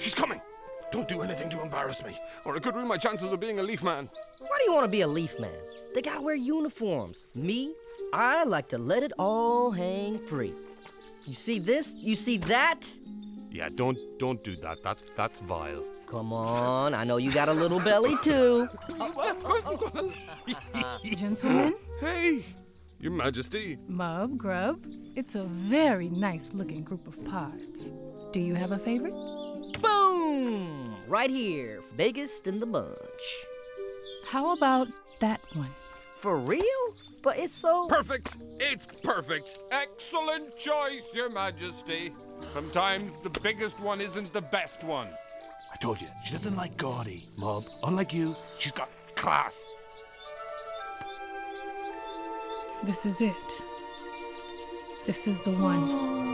She's coming! Don't do anything to embarrass me, or it could ruin my chances of being a leaf man. Why do you want to be a leaf man? They gotta wear uniforms. Me, I like to let it all hang free. You see this? You see that? Yeah, don't don't do that. That that's vile. Come on, I know you got a little belly too. Gentlemen, Hey, Your Majesty. Mub, Grub, it's a very nice looking group of pods. Do you have a favorite? Boom! Right here, biggest in the bunch. How about that one? For real? But it's so. Perfect! It's perfect! Excellent choice, Your Majesty. Sometimes the biggest one isn't the best one. I told you, she doesn't like gaudy, Mub. Unlike you, she's got class. This is it. This is the one.